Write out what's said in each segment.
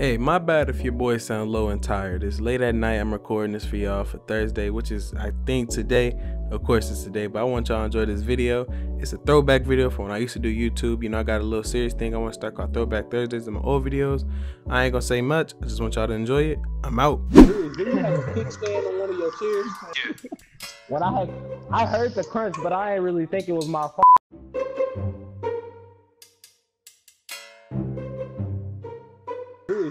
Hey, my bad if your boy sound low and tired. It's late at night. I'm recording this for y'all for Thursday, which is I think today. Of course it's today, but I want y'all to enjoy this video. It's a throwback video from when I used to do YouTube. You know, I got a little serious thing I want to start called Throwback Thursdays in my old videos. I ain't gonna say much. I just want y'all to enjoy it. I'm out. Dude, did you have a kickstand on one of your chairs? When I had, I heard the crunch, but I didn't really think it was my fault.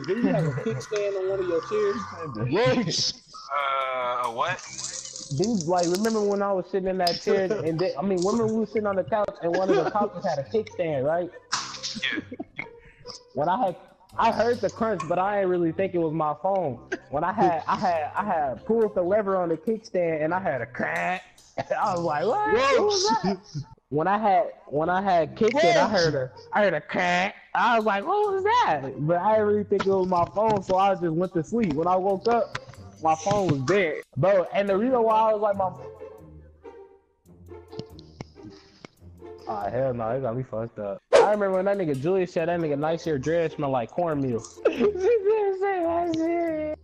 Did you have a kickstand on one of your chairs? Uh, a what? Dude, like, remember when I was sitting in that chair, and they, I mean, remember we were sitting on the couch, and one of the couches had a kickstand, right? Yeah. When I had, I heard the crunch, but I didn't really think it was my phone. When I had, I had, I had pulled the lever on the kickstand, and I had a crack. I was like, what? What was that? When I had when I had kicked it, I heard a I heard a crack. I was like, what was that? But I didn't really think it was my phone, so I just went to sleep. When I woke up, my phone was dead. Bro, and the reason why I was like my Ah hell no, it got me fucked up. I remember when that nigga Julius said that nigga nice hair dread smell like cornmeal. she didn't say that shit.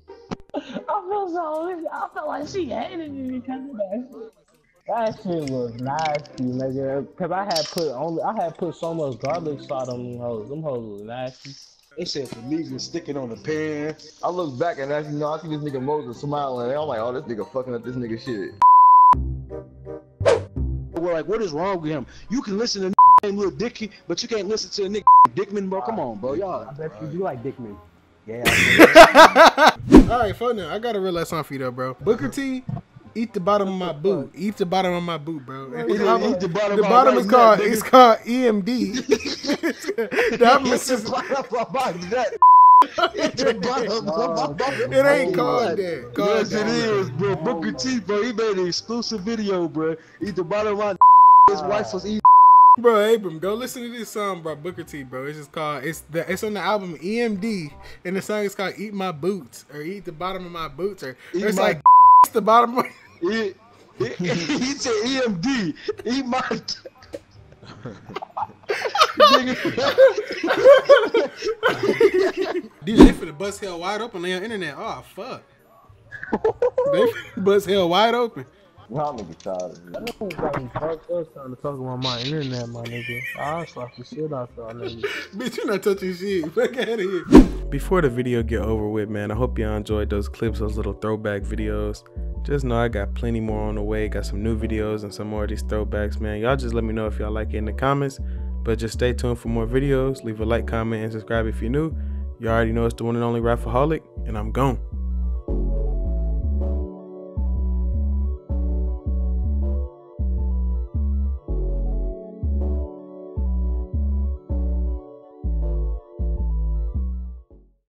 I feel so I felt like she hated me because of that shit. That shit was nasty, nigga. Cause I had put only I had put so much garlic salt on them hoes. Them hoes was nasty. They said the leaves was sticking on the pan. I look back and as you know, I see this nigga Moses smiling. And I'm like, oh, this nigga fucking up this nigga shit. We're like, what is wrong with him? You can listen to named Lil Dicky, but you can't listen to a nigga Dickman, bro. Come on, bro. Y'all. I bet you do like Dickman. Yeah. All right, fun now. I got a real last song for you though, bro. Booker T. Eat the bottom of my boot. Eat the bottom of my boot, bro. Eat the- eat the bottom the bottom is called nut, nigga. it's called EMD. the album is the just- bottom of my nut. It's the bottom of my it ain't called that. Called Yes, it that. is, bro. Booker T, bro. He made an exclusive video, bro. Eat the bottom of my His wife was eating. Bro, Abram, go listen to this song by Booker T, bro. It's just called it's the it's on the album EMD, and the song is called "Eat My Boots" or "Eat the Bottom of My Boots" or Eat it's my like the bottom. Of, He, he, he said EMD. Eat my. Dude, they finna bust hell wide open on the internet. Oh fuck. they finna bust hell wide open. Y'all nigga childish. That nigga got me fucked up trying to talk about my internet, my nigga. I'll slap the shit out y'all niggas. Bitch, you not touching shit. Fuck out of here. Before the video get over with, man, I hope y'all enjoyed those clips, those little throwback videos. Just know I got plenty more on the way. Got some new videos and some more of these throwbacks, man. Y'all just let me know if y'all like it in the comments. But just stay tuned for more videos. Leave a like, comment, and subscribe if you're new. You already know it's the one and only Rafaholic, and I'm gone.